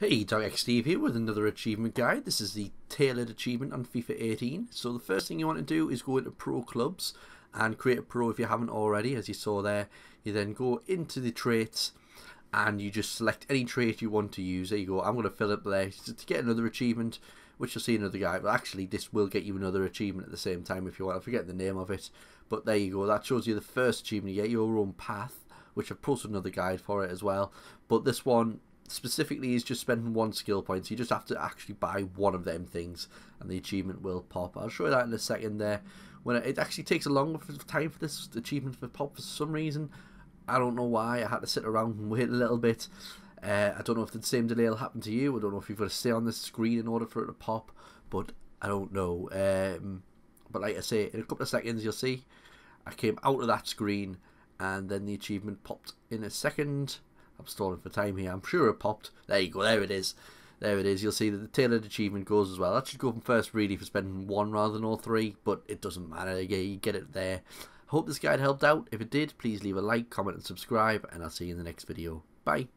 Hey, Dark Steve here with another achievement guide. This is the tailored achievement on FIFA 18. So the first thing you want to do is go into Pro Clubs and create a pro if you haven't already, as you saw there. You then go into the traits and you just select any trait you want to use. There you go. I'm going to fill up there to get another achievement, which you'll see another guy. But actually, this will get you another achievement at the same time if you want. I forget the name of it. But there you go. That shows you the first achievement. You get your own path, which I've posted another guide for it as well. But this one specifically is just spending one skill point. So you just have to actually buy one of them things and the achievement will pop. I'll show you that in a second there. When it, it actually takes a long time for this achievement to pop for some reason. I don't know why. I had to sit around and wait a little bit. Uh, I don't know if the same delay will happen to you. I don't know if you've got to stay on the screen in order for it to pop. But I don't know. Um, but like I say, in a couple of seconds you'll see I came out of that screen and then the achievement popped in a second I'm stalling for time here. I'm sure it popped. There you go. There it is. There it is. You'll see that the tailored achievement goes as well. That should go from first really for spending one rather than all three, but it doesn't matter. Yeah, you get it there. I hope this guide helped out. If it did, please leave a like, comment and subscribe, and I'll see you in the next video. Bye.